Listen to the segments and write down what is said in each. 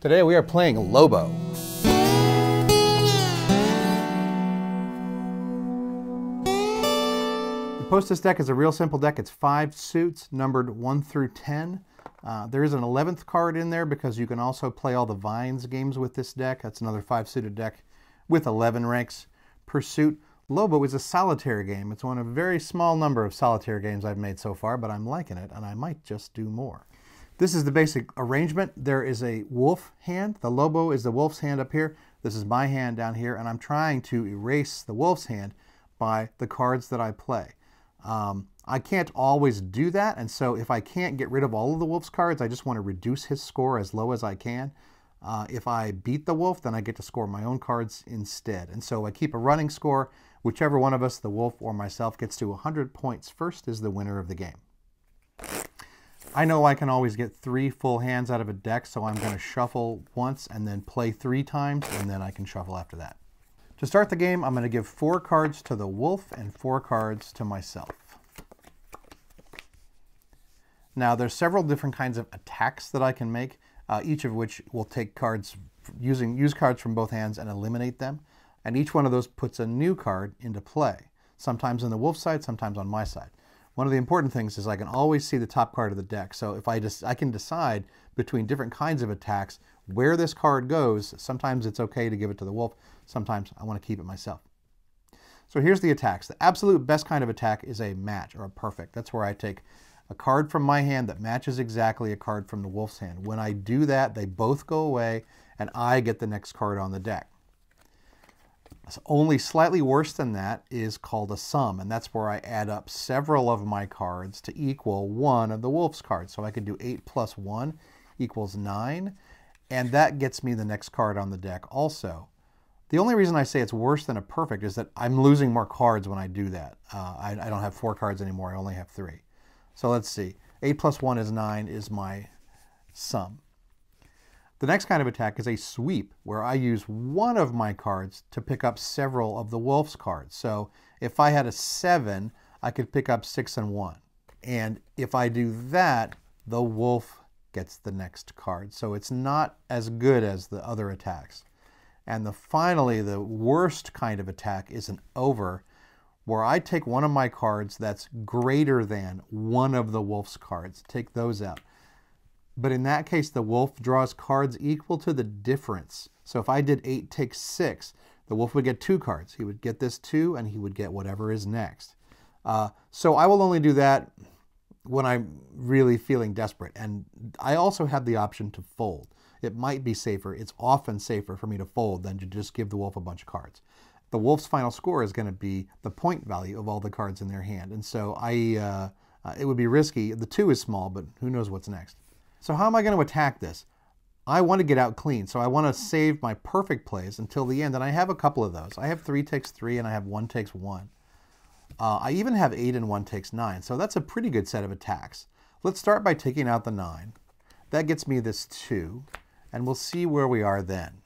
Today we are playing Lobo. The Postas deck is a real simple deck. It's five suits numbered 1 through 10. Uh, there is an 11th card in there because you can also play all the Vines games with this deck. That's another five-suited deck with 11 ranks per suit. Lobo is a solitaire game. It's one of a very small number of solitaire games I've made so far, but I'm liking it and I might just do more. This is the basic arrangement. There is a wolf hand. The Lobo is the wolf's hand up here. This is my hand down here, and I'm trying to erase the wolf's hand by the cards that I play. Um, I can't always do that, and so if I can't get rid of all of the wolf's cards, I just want to reduce his score as low as I can. Uh, if I beat the wolf, then I get to score my own cards instead. And so I keep a running score. Whichever one of us, the wolf or myself, gets to 100 points first is the winner of the game. I know I can always get three full hands out of a deck, so I'm going to shuffle once and then play three times, and then I can shuffle after that. To start the game, I'm going to give four cards to the wolf and four cards to myself. Now, there's several different kinds of attacks that I can make, uh, each of which will take cards, using use cards from both hands and eliminate them. And each one of those puts a new card into play, sometimes on the wolf side, sometimes on my side. One of the important things is I can always see the top card of the deck. So if I just I can decide between different kinds of attacks where this card goes. Sometimes it's okay to give it to the wolf. Sometimes I want to keep it myself. So here's the attacks. The absolute best kind of attack is a match or a perfect. That's where I take a card from my hand that matches exactly a card from the wolf's hand. When I do that, they both go away and I get the next card on the deck. Only slightly worse than that is called a sum, and that's where I add up several of my cards to equal one of the wolf's cards. So I could do 8 plus 1 equals 9, and that gets me the next card on the deck also. The only reason I say it's worse than a perfect is that I'm losing more cards when I do that. Uh, I, I don't have four cards anymore, I only have three. So let's see. 8 plus 1 is 9 is my sum. The next kind of attack is a sweep, where I use one of my cards to pick up several of the wolf's cards. So if I had a 7, I could pick up 6 and 1. And if I do that, the wolf gets the next card. So it's not as good as the other attacks. And the finally, the worst kind of attack is an over, where I take one of my cards that's greater than one of the wolf's cards. Take those out. But in that case, the wolf draws cards equal to the difference. So if I did 8 takes 6, the wolf would get two cards. He would get this 2, and he would get whatever is next. Uh, so I will only do that when I'm really feeling desperate. And I also have the option to fold. It might be safer. It's often safer for me to fold than to just give the wolf a bunch of cards. The wolf's final score is going to be the point value of all the cards in their hand. And so I, uh, uh, it would be risky. The 2 is small, but who knows what's next. So how am I going to attack this? I want to get out clean, so I want to save my perfect plays until the end, and I have a couple of those. I have 3 takes 3, and I have 1 takes 1. Uh, I even have 8 and 1 takes 9, so that's a pretty good set of attacks. Let's start by taking out the 9. That gets me this 2, and we'll see where we are then.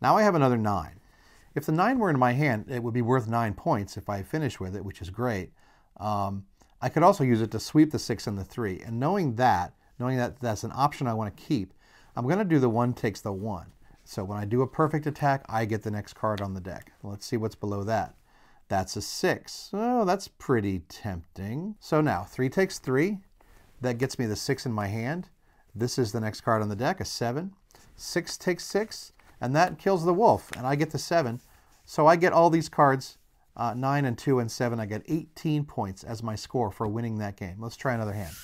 Now I have another 9. If the 9 were in my hand, it would be worth 9 points if I finish with it, which is great. Um, I could also use it to sweep the 6 and the 3. And knowing that, knowing that that's an option I want to keep, I'm going to do the 1 takes the 1. So when I do a perfect attack, I get the next card on the deck. Let's see what's below that. That's a 6. Oh, that's pretty tempting. So now, 3 takes 3. That gets me the 6 in my hand. This is the next card on the deck, a 7. 6 takes 6, and that kills the wolf, and I get the 7. So I get all these cards uh, 9 and 2 and 7, I get 18 points as my score for winning that game. Let's try another hand.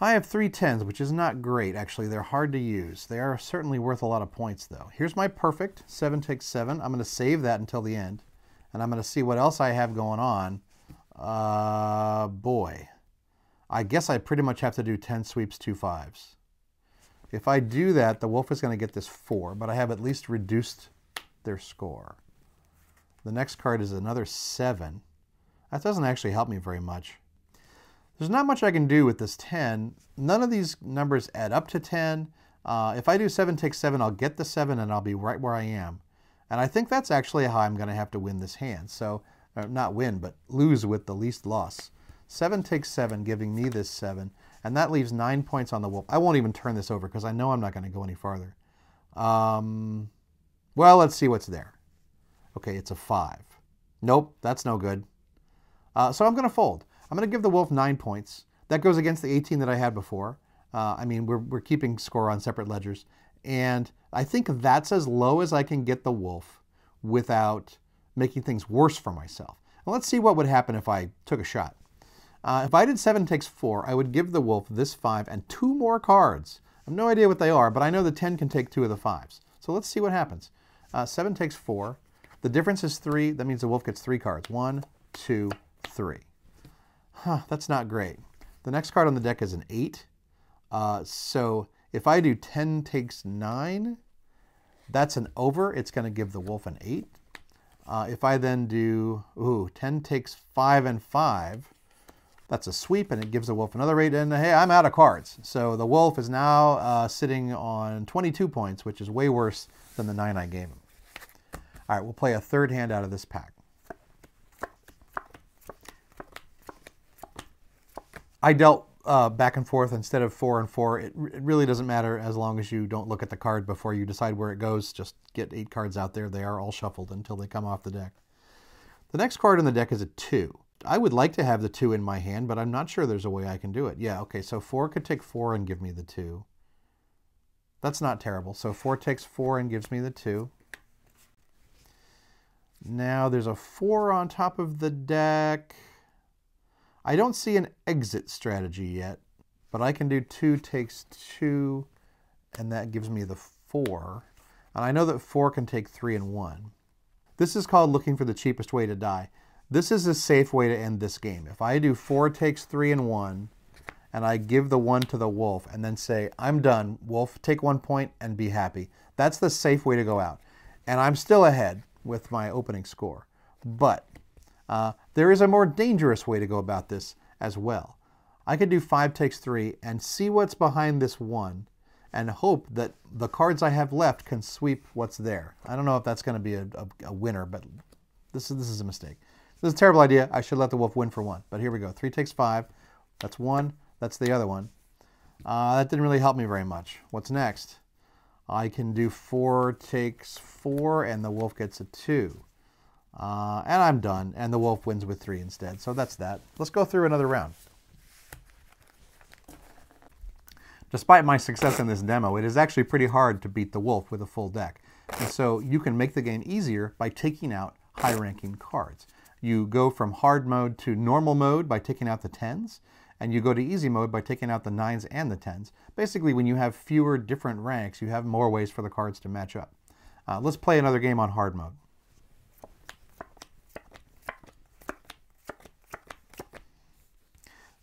I have three tens, which is not great, actually. They're hard to use. They are certainly worth a lot of points, though. Here's my perfect. 7 takes 7. I'm going to save that until the end. And I'm going to see what else I have going on. Uh, boy. I guess I pretty much have to do 10 sweeps, 2 fives. If I do that, the wolf is going to get this 4, but I have at least reduced their score. The next card is another 7. That doesn't actually help me very much. There's not much I can do with this 10. None of these numbers add up to 10. Uh, if I do 7 takes 7, I'll get the 7 and I'll be right where I am. And I think that's actually how I'm going to have to win this hand. So not win, but lose with the least loss. 7 takes 7, giving me this 7, and that leaves 9 points on the wolf. I won't even turn this over because I know I'm not going to go any farther. Um, well, let's see what's there. Okay, it's a 5. Nope, that's no good. Uh, so I'm going to fold. I'm going to give the wolf 9 points. That goes against the 18 that I had before. Uh, I mean, we're, we're keeping score on separate ledgers. And I think that's as low as I can get the wolf without making things worse for myself. And let's see what would happen if I took a shot. Uh, if I did 7 takes 4, I would give the wolf this 5 and two more cards. I have no idea what they are, but I know the 10 can take two of the 5s. So let's see what happens. Uh, 7 takes 4. The difference is 3. That means the wolf gets 3 cards. One, two, three. Huh, that's not great. The next card on the deck is an 8. Uh, so if I do 10 takes 9, that's an over. It's going to give the wolf an 8. Uh, if I then do, ooh, 10 takes 5 and 5, that's a sweep, and it gives the wolf another 8. And hey, I'm out of cards. So the wolf is now uh, sitting on 22 points, which is way worse than the 9 I gave him. All right, we'll play a third hand out of this pack. I dealt uh, back and forth instead of four and four. It, it, really doesn't matter as long as you don't look at the card before you decide where it goes. Just get eight cards out there. They are all shuffled until they come off the deck. The next card in the deck is a two. I would like to have the two in my hand, but I'm not sure there's a way I can do it. Yeah, okay, so four could take four and give me the two. That's not terrible. So four takes four and gives me the two. Now there's a four on top of the deck. I don't see an exit strategy yet, but I can do 2 takes 2, and that gives me the 4. And I know that 4 can take 3 and 1. This is called looking for the cheapest way to die. This is a safe way to end this game. If I do 4 takes 3 and 1, and I give the 1 to the wolf, and then say, I'm done, wolf, take one point and be happy. That's the safe way to go out. And I'm still ahead with my opening score. But uh, there is a more dangerous way to go about this as well. I could do 5 takes 3 and see what's behind this 1 and hope that the cards I have left can sweep what's there. I don't know if that's going to be a, a, a, winner, but this is, this is a mistake. This is a terrible idea. I should let the wolf win for 1. But here we go. 3 takes 5. That's 1. That's the other one. Uh, that didn't really help me very much. What's next? I can do 4 takes 4 and the wolf gets a 2. Uh, and I'm done. And the wolf wins with three instead. So that's that. Let's go through another round. Despite my success in this demo, it is actually pretty hard to beat the wolf with a full deck. And so you can make the game easier by taking out high-ranking cards. You go from hard mode to normal mode by taking out the 10s, and you go to easy mode by taking out the 9s and the 10s. Basically, when you have fewer different ranks, you have more ways for the cards to match up. Uh, let's play another game on hard mode.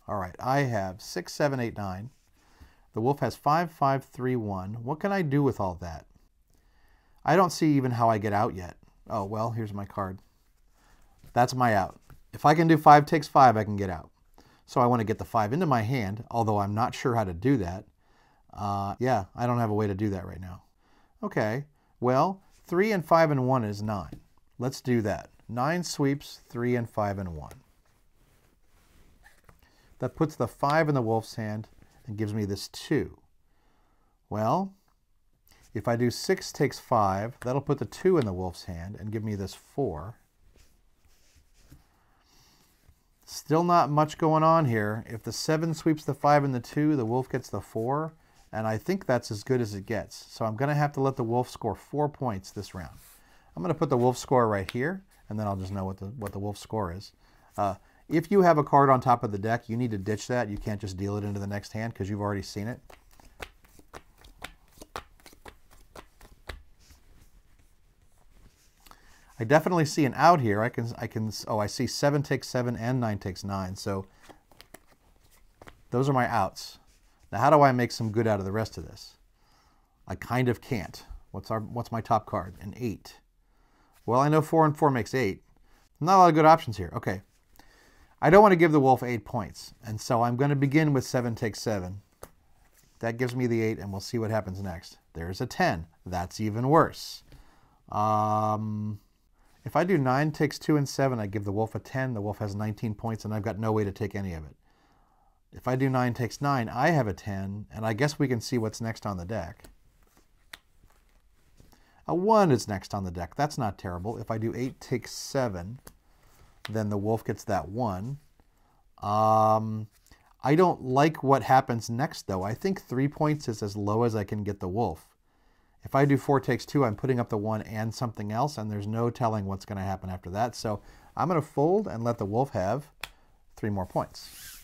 All right, I have 6, 7, 8, 9. The wolf has 5, 5, 3, 1. What can I do with all that? I don't see even how I get out yet. Oh, well, here's my card. That's my out. If I can do 5 takes 5, I can get out. So I want to get the 5 into my hand, although I'm not sure how to do that. Uh, yeah, I don't have a way to do that right now. Okay, well, 3 and 5 and 1 is 9. Let's do that. 9 sweeps, 3 and 5 and 1. That puts the 5 in the wolf's hand and gives me this 2. Well, if I do 6 takes 5, that'll put the 2 in the wolf's hand and give me this 4. Still not much going on here. If the 7 sweeps the 5 and the 2, the wolf gets the 4, and I think that's as good as it gets. So I'm going to have to let the wolf score 4 points this round. I'm going to put the wolf score right here, and then I'll just know what the, what the wolf score is. Uh, if you have a card on top of the deck, you need to ditch that. You can't just deal it into the next hand because you've already seen it. I definitely see an out here. I can, I can, oh, I see seven takes seven and nine takes nine. So those are my outs. Now, how do I make some good out of the rest of this? I kind of can't. What's our, what's my top card? An eight. Well, I know four and four makes eight. Not a lot of good options here. Okay, I don't want to give the wolf eight points, and so I'm going to begin with seven takes seven. That gives me the eight, and we'll see what happens next. There's a 10. That's even worse. Um, If I do 9 takes 2 and 7, I give the wolf a 10. The wolf has 19 points, and I've got no way to take any of it. If I do 9 takes 9, I have a 10, and I guess we can see what's next on the deck. A 1 is next on the deck. That's not terrible. If I do 8 takes 7, then the wolf gets that 1. Um, I don't like what happens next, though. I think 3 points is as low as I can get the wolf. If I do 4 takes 2, I'm putting up the 1 and something else, and there's no telling what's going to happen after that. So I'm going to fold and let the wolf have 3 more points.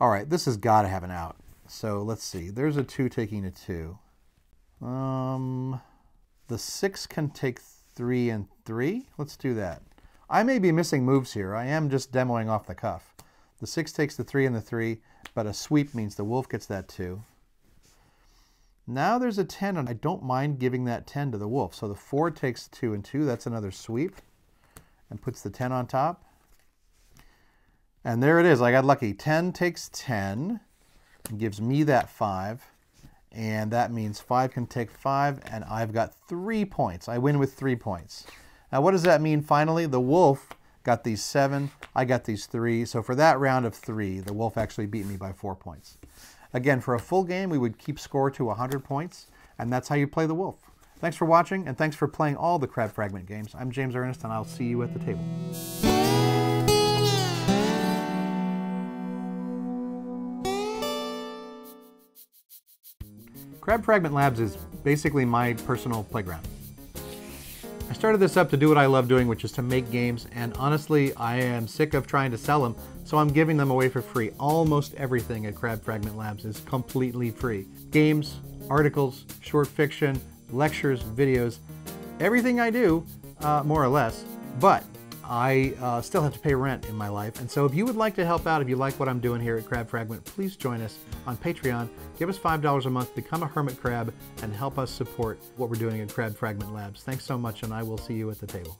All right, this has got to have an out. So let's see. There's a 2 taking a 2. Um, the 6 can take 3 and 3. Let's do that. I may be missing moves here. I am just demoing off the cuff. The 6 takes the 3 and the 3, but a sweep means the wolf gets that 2. Now there's a 10, and I don't mind giving that 10 to the wolf. So the 4 takes 2 and 2. That's another sweep. And puts the 10 on top. And there it is. I got lucky. 10 takes 10 and gives me that 5. And that means 5 can take 5, and I've got 3 points. I win with 3 points. Now what does that mean finally? The wolf got these 7, I got these 3. So for that round of 3, the wolf actually beat me by 4 points. Again, for a full game, we would keep score to 100 points, and that's how you play the wolf. Thanks for watching, and thanks for playing all the Crab Fragment games. I'm James Ernest, and I'll see you at the table. Crab Fragment Labs is basically my personal playground. Started this up to do what I love doing, which is to make games, and honestly, I am sick of trying to sell them, so I'm giving them away for free. Almost everything at Crab Fragment Labs is completely free. Games, articles, short fiction, lectures, videos, everything I do, uh, more or less, but I uh, still have to pay rent in my life. And so if you would like to help out, if you like what I'm doing here at Crab Fragment, please join us on Patreon. Give us $5 a month, become a hermit crab, and help us support what we're doing at Crab Fragment Labs. Thanks so much, and I will see you at the table.